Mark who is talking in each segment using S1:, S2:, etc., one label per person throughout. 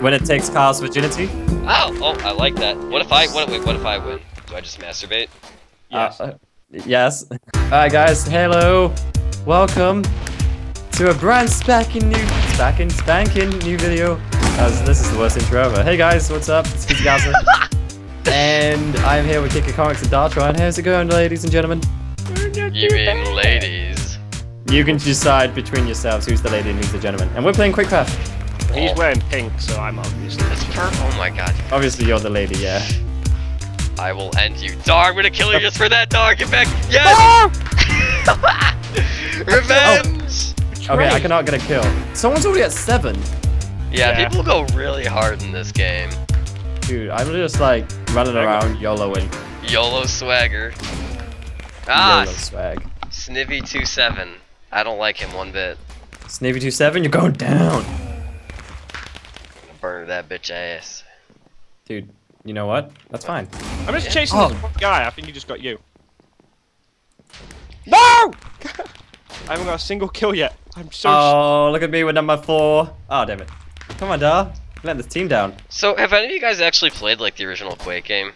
S1: When it takes Kyle's virginity.
S2: Oh, oh, I like that. What if I, what, wait, what if I win? Do I just masturbate?
S1: Yes. Uh, yes. Alright guys, hello. Welcome to a brand spanking new, spanking, spanking new video. As this is the worst intro ever. Hey guys, what's up? It's Gizzy Gazza. and I'm here with KK Comics and Dartron. How's it going, ladies and gentlemen?
S2: You mean ladies?
S1: You can decide between yourselves who's the lady and who's the gentleman. And we're playing Quakecraft.
S3: He's
S2: Oh.
S3: wearing pink, so I'm obviously.
S2: It's per- oh my god.
S1: Obviously, you're the lady, yeah.
S2: I will end you. Dar, I'm gonna kill you just for that, Dar. Get back. Yes! Revenge!
S1: Okay, I cannot get a kill. Someone's already at seven.
S2: Yeah,
S3: Yeah.
S2: people go really hard in this game.
S1: Dude, I'm just like running around YOLOing.
S2: YOLO swagger. Ah,
S1: YOLO swag.
S2: Snivy27. I don't like him one bit.
S1: Snivy27, you're going down.
S2: Burn that bitch ass.
S1: Dude, you know what? That's fine.
S3: I'm just chasing
S1: Oh.
S3: this guy. I think he just got you. No! I haven't got a single kill yet. I'm so.
S1: Oh, look at me with number four. Oh, damn it. Come on, Dar. Let this team down.
S2: So, have any of you guys actually played like the original Quake game?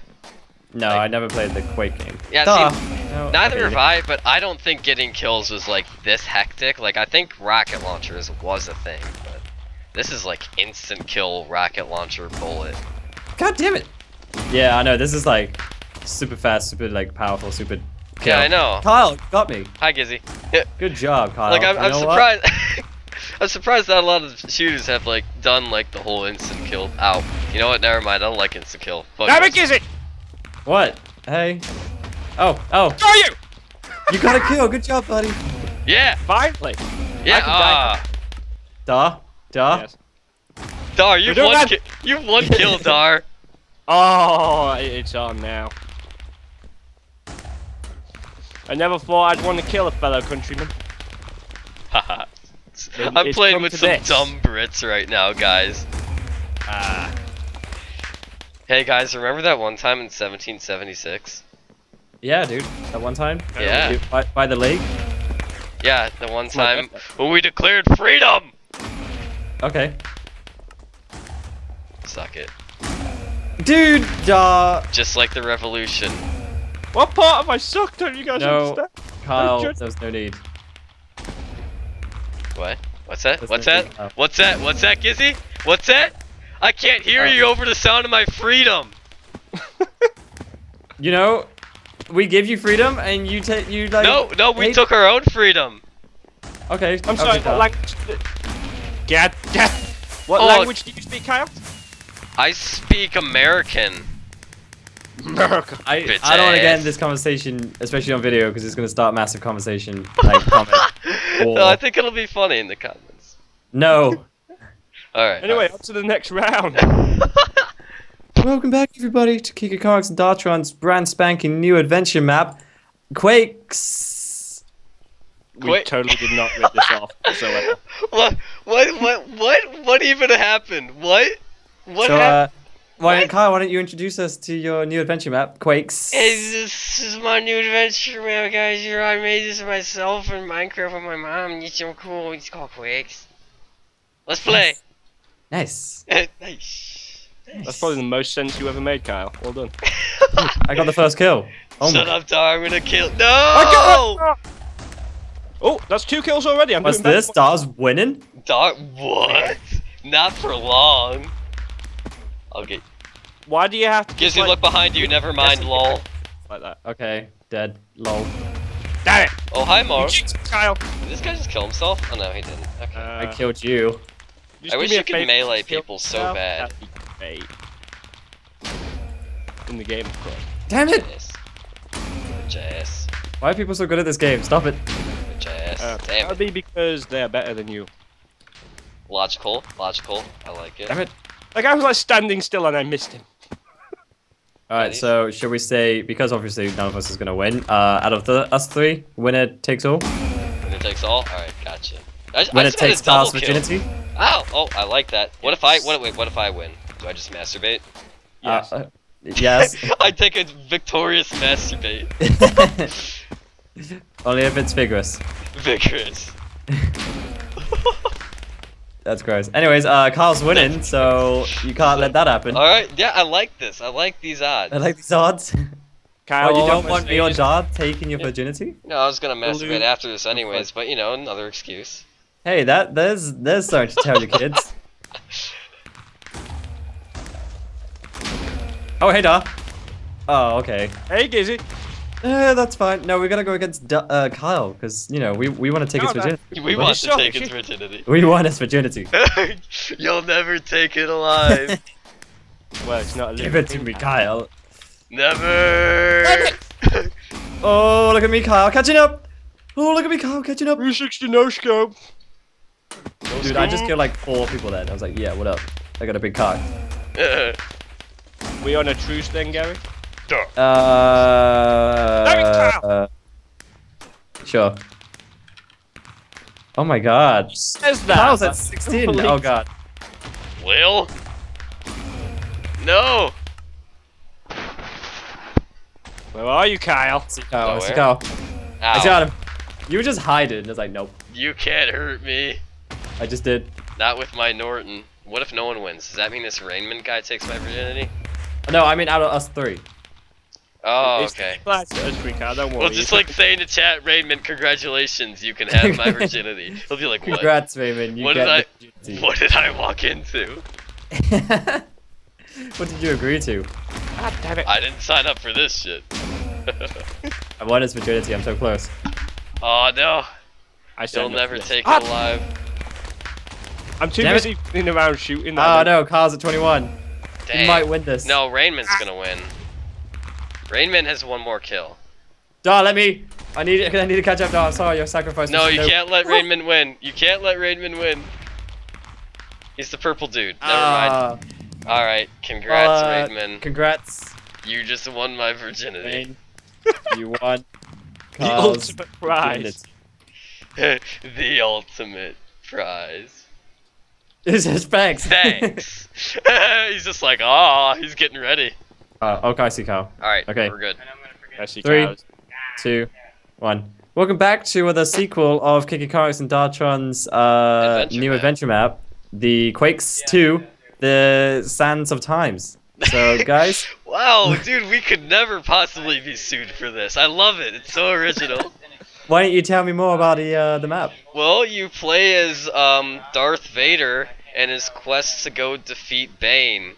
S1: No,
S2: Like-
S1: I never played the Quake game.
S2: Yeah,
S1: Dar.
S2: see,
S1: No,
S2: Neither
S1: okay,
S2: have I, but I don't think getting kills was like this hectic. Like I think rocket launchers was a thing, but this is like instant kill rocket launcher bullet.
S1: God damn it. Yeah, I know. This is like super fast, super like powerful, super. Kill.
S2: Yeah, I know.
S1: Kyle got me.
S2: Hi, Gizzy. Yeah,
S1: Good job, Kyle.
S2: like I'm, I'm surprised. I'm surprised that a lot of shooters have like done like the whole instant kill. Ow. You know what? Never mind. I don't like instant kill. Fuck
S3: Damn it,
S2: this.
S3: Gizzy!
S1: What? Hey. Oh, oh.
S3: Are you?
S1: You got a kill. Good job, buddy.
S2: Yeah.
S3: Finally.
S2: Yeah.
S3: I can die.
S2: Ah.
S1: Dar.
S3: Yes.
S2: Dar, you've one. Ki- you've one kill, Dar.
S3: Oh, it's on now. I never thought I'd want to kill a fellow countryman.
S2: Haha. I'm playing with some
S3: this.
S2: dumb Brits right now, guys.
S3: Ah.
S2: Hey guys, remember that one time in 1776?
S1: Yeah, dude. That one time.
S2: Yeah.
S1: By, by the lake.
S2: Yeah, the one time when we declared freedom!
S1: Okay.
S2: Suck it.
S1: Dude, Dar.
S2: Just like the revolution.
S3: What part of my suck don't you guys
S1: No.
S3: understand?
S1: Kyle,
S3: just-
S1: there's no need.
S2: What? What's that?
S1: That's
S2: What's
S1: no
S2: that?
S1: big enough.
S2: What's that? What's that, Gizzy? What's that? I can't hear
S1: Uh.
S2: you over the sound of my freedom!
S1: You know, we give you freedom, and you take you like.
S2: No, no, we
S1: hate-
S2: took our own freedom!
S1: Okay.
S3: I'm sorry,
S1: okay,
S3: what
S1: Dar.
S3: language? Gad, gad. What
S2: Oh.
S3: language do you speak, Kyle?
S2: I speak American.
S3: America.
S1: I,
S2: Bitch
S1: I don't want to get
S2: ass.
S1: in this conversation, especially on video, because it's going to start massive conversation. Like, comment.
S2: no, I think it'll be funny in the comments.
S1: No.
S2: Alright.
S3: Anyway, on to the next round.
S1: Welcome back, everybody, to KK Comics and Dartron's brand spanking new adventure map, Quakes.
S3: We totally did not rip this off whatsoever.
S2: what? What? What? What? What even happened? What? What
S1: so,
S2: happened?
S1: uh, why,
S2: What?
S1: Kyle, why don't you introduce us to your new adventure map, Quakes?
S2: Is this is my new adventure, map, guys? Here, I made this myself in Minecraft with my mom. It's so cool. It's called Quakes. Let's play.
S1: Nice.
S2: nice.
S3: That's probably the most sense you ever made, Kyle. Well done.
S1: I got the first kill. Oh
S2: Shut
S1: my.
S2: up, Dar. I'm gonna kill. No.
S3: I Oh, that's two kills already. I'm
S1: What's
S3: doing
S1: this? Dar's winning?
S2: Dar. What? Not for long. I'll.
S3: Why do you have to just,
S2: Gizzy,
S3: like,
S2: look behind you. Never mind, lol.
S3: like that?
S1: Okay, dead. Lol.
S3: Damn it!
S2: Oh, hi,
S3: You
S2: Mark.
S3: Kyle.
S2: Did this guy just kill himself? Oh no, he didn't. Okay.
S3: Uh,
S1: I killed you.
S3: just
S2: I wish
S3: me
S2: you could
S3: fake
S2: melee
S3: kill
S2: people so
S3: now.
S2: bad.
S3: That'd be great. In the game, of course.
S1: Damn it!
S2: Yes.
S1: Why are people so good at this game? Stop it.
S2: Bitch ass.
S3: Uh,
S2: Damn
S3: that'd
S2: it.
S3: be because they're better than you.
S2: Logical. Logical. I like it.
S1: Damn it.
S3: Like I was like standing still and I missed him.
S1: Alright, so should we say, because obviously none of us is going to win, uh, out of the us three, winner takes all?
S2: Winner takes all? Alright, gotcha. I, I
S1: Winner
S2: just had a
S1: takes Kyle's virginity?
S2: Ow! Oh, I like that. What if I, what, wait, what if I win? Do I just masturbate?
S3: Yes.
S1: Uh, uh, yes.
S2: I take a victorious masturbate.
S1: Only if it's vigorous.
S2: Vigorous.
S1: That's gross. Anyways, uh, Kyle's winning, so you can't let that happen.
S2: All right, yeah, I like this. I like these odds.
S1: I like these odds.
S3: Kyle,
S1: oh, you don't want me
S3: saying
S1: or
S3: is-
S1: taking your virginity?
S2: No, I was gonna masturbate
S3: Balloon.
S2: after this anyways, but you know, another excuse.
S1: Hey, that there's there's something to tell your kids. Oh, hey, Da. Oh, okay.
S3: Hey, Gizzy.
S1: Uh, that's fine. No, we're gonna go against Da- uh, Kyle because you know we we want to take his
S3: No, no.
S1: virginity.
S2: We want to take
S3: sure.
S2: his virginity.
S1: We want his virginity.
S2: You'll never take it alive.
S3: Well, it's not a
S1: Give it to me, Kyle.
S2: never.
S1: Oh, look at me, Kyle, catching up. Oh, look at me, Kyle, catching up.
S3: 360 no scope.
S1: Dude, I just killed like four people then. I was like, yeah, what up? I got a big cock.
S3: We on a truce then, Gary?
S1: Uh, uh, sure. Oh my god.
S3: Says that.
S1: Kyle's at 16. Oh god.
S2: Will? No.
S3: Where are you, Kyle?
S1: See Kyle. I see
S2: where?
S1: Kyle. I got him. You were just hiding. I was like, nope.
S2: You can't hurt me.
S1: I just did.
S2: Not with my Norton. What if no one wins? Does that mean this Rainman guy takes my virginity?
S1: No, I mean out of us three.
S2: Oh,
S3: It's
S2: okay.
S3: the That's us three, Don't worry.
S2: Well, just like saying to chat, Raymond, congratulations, you can have my virginity. He'll be like, what?
S1: Congrats, Raymond. You
S2: What
S1: get
S2: did I-
S1: virginity.
S2: What did I walk into?
S1: what did you agree to?
S3: God damn it.
S2: I didn't sign up for this shit.
S1: I won his virginity. I'm so close.
S2: oh no,
S3: I said
S2: you'll never
S3: this.
S2: take
S3: Ah,
S2: it alive.
S3: I'm too
S1: Damn it.
S3: busy running around shooting.
S1: Oh no, Kyle's at 21. He might win this.
S2: No, Rainman's gonna win. Rainman has one more kill.
S1: Daw, let me. I need. I need to catch up. Daw, I'm sorry. Your sacrifice.
S2: No,
S1: was
S2: you can't let Rainman win. You can't let Rainman win. He's the purple dude. Never mind.
S1: Ah,
S2: Alright, congrats,
S1: uh,
S2: Rainman.
S1: Congrats,
S2: You just won my virginity.
S1: Wayne. you won.
S3: The
S1: Kyle's
S3: ultimate prize.
S2: the ultimate prize.
S1: This is thanks.
S2: Thanks. he's just like, ah, he's getting ready.
S1: Uh, okay, I see cow.
S2: Alright,
S1: Okay.
S2: we're good.
S3: I see
S1: Three.
S3: cows.
S1: Two, one. Welcome back to the sequel of KK Comics and Dartron's uh,
S2: Adventure
S1: new
S2: map.
S1: adventure map, the Quakes 2, the Sands of Times. So, guys,
S2: Wow, dude, we could never possibly be sued for this. I love it. It's so original.
S1: why don't you tell me more about the uh, the map?
S2: well, you play as um, Darth Vader and his quest to go defeat Bane.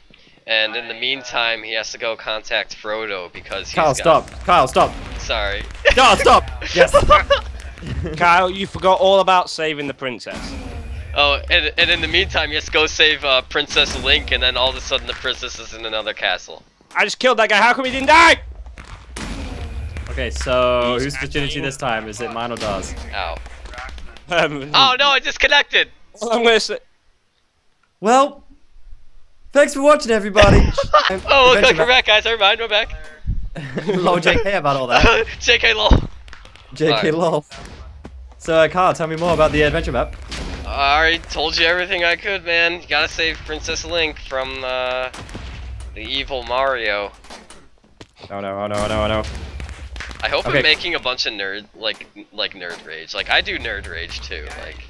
S2: And in the meantime, he has to go contact Frodo because he's
S1: Kyle,
S2: got...
S1: stop. Kyle, stop.
S2: Sorry.
S1: No, stop. Yes.
S3: Kyle, you forgot all about saving the princess.
S2: Oh, and, and in the meantime, he has to go save uh, Princess Link, and then all of a sudden the princess is in another castle.
S3: I just killed that guy. How come he didn't die?
S1: Okay, so
S3: He's
S1: whose virginity this time? Is it mine or Dawes?
S2: Ow.
S3: Um,
S2: Oh no, I disconnected!
S3: all I'm gonna say.
S1: Well, thanks for watching, everybody. I'm
S2: Oh,
S1: Adventure
S2: we're back, guys. Never mind, we're back.
S1: Map. Lol, JK about all that.
S2: JK lol.
S1: JK
S2: Alright.
S1: lol. So, uh, Kyle, tell me more about the adventure map.
S2: I already told you everything I could, man. You gotta save Princess Link from uh, the evil Mario.
S1: Oh no, oh no, oh no, oh no.
S2: I hope
S1: Okay.
S2: I'm making a bunch of nerd, like, like nerd rage. Like I do nerd rage too. Like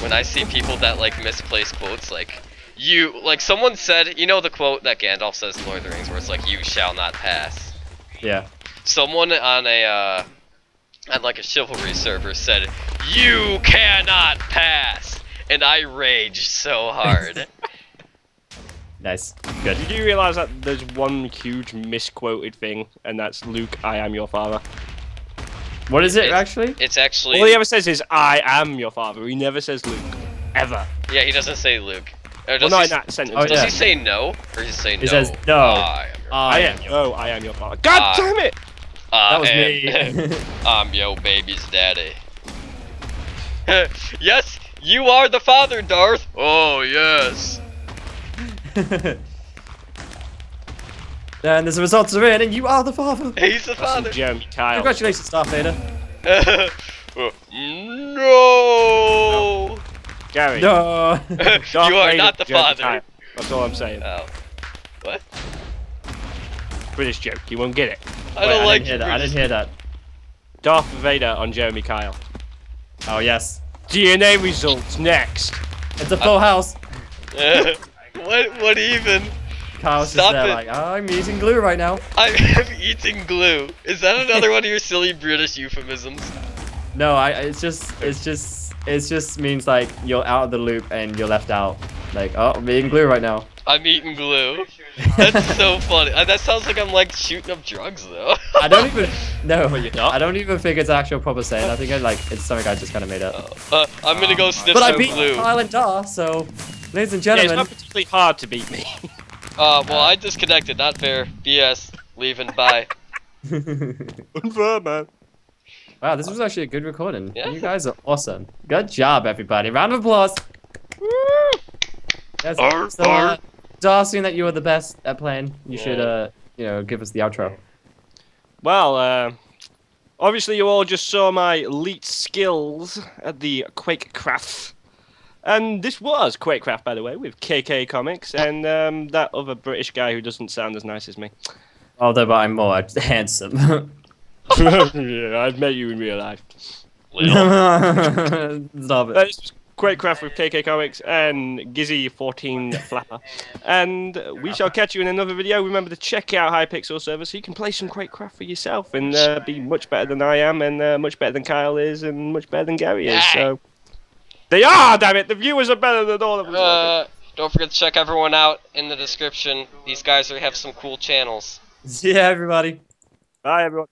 S2: when I see people that like misplace quotes, like you, like someone said, you know the quote that Gandalf says in Lord of the Rings, where it's like, "You shall not pass."
S1: Yeah.
S2: Someone on a uh, on like a chivalry server said, "You cannot pass," and I raged so hard.
S1: Nice. Good.
S3: Did you realize that there's one huge misquoted thing, and that's Luke, I am your father?
S1: What is it,
S2: It's-
S1: actually?
S2: it's actually
S3: All he ever says is, I am your father. He never says Luke. Ever.
S2: yeah. He doesn't say Luke. Or
S3: Well,
S2: does
S3: not
S2: he
S3: in that sentence.
S1: Oh,
S2: Does
S1: yeah.
S2: he say no? Or does he say no?
S1: He says no.
S2: I am your
S1: I am.
S3: Oh, I am your father. God
S2: Ah.
S3: damn it!
S1: That was
S2: am-
S1: me.
S2: I'm your baby's daddy. yes, you are the father, Darth. Oh yes.
S1: and as a result of it, and you are the father.
S2: He's the
S3: That's
S2: father.
S3: Jeremy Kyle.
S1: Congratulations, Darth Vader.
S2: no.
S3: Gary.
S1: No.
S2: You are
S3: Vader,
S2: not the father.
S3: Kyle. That's all I'm saying.
S2: Oh. What?
S3: British joke. You won't get it.
S2: I
S1: Wait,
S2: don't
S1: I
S2: like
S1: didn't hear that. I didn't hear that.
S3: Darth Vader on Jeremy Kyle.
S1: Oh yes.
S3: DNA results next.
S1: It's a full house.
S2: what? What even?
S1: Kyle's
S2: Stop
S1: just there
S2: it.
S1: like, "Oh, I'm eating glue right now.
S2: I'm eating glue. Is that another one of your silly British euphemisms?
S1: No, I. It's just. It's just. It just means like you're out of the loop and you're left out. Like, oh, I'm eating glue right now.
S2: I'm eating glue. That's so funny. Uh, that sounds like I'm like shooting up drugs though.
S1: I don't even. No,
S3: Well, you're not.
S1: I don't even think it's actual proper saying. I think I like it's something I just kind of made up.
S2: Uh, I'm gonna go sniff
S1: But I beat
S2: glue.
S1: Kyle and Dar, so, ladies and
S3: Yeah, it's
S1: gentlemen,
S3: not particularly hard to beat me.
S2: Uh, well, I disconnected. Not fair. BS. Leaving. Bye.
S3: Unfair, man.
S1: Wow, this was actually a good recording.
S2: Yeah.
S1: You guys are awesome. Good job, everybody. Round of applause. Yes.
S2: Arr,
S1: So, uh,
S2: arr.
S1: Dar, seeing that you were the best at playing, you should, uh, you know, give us the outro.
S3: Well, uh, obviously you all just saw my elite skills at the Quakecraft. And this was Quakecraft, by the way, with KK Comics and um, that other British guy who doesn't sound as nice as me.
S1: Although, but I'm more handsome.
S3: yeah, I've met you in real life.
S2: Lil.
S1: Stop
S3: Uh,
S1: it.
S3: this was Quakecraft with KK Comics and Gizzy14 Flapper. And we shall catch you in another video. Remember to check out Hypixel server so you can play some Quakecraft for yourself and uh, be much better than I am and uh, much better than Kyle is and much better than Gary is. So They are, damn it! The viewers are better than all of us.
S2: Uh, don't forget to check everyone out in the description. These guys have some cool channels.
S1: See ya, everybody.
S3: Bye, everyone.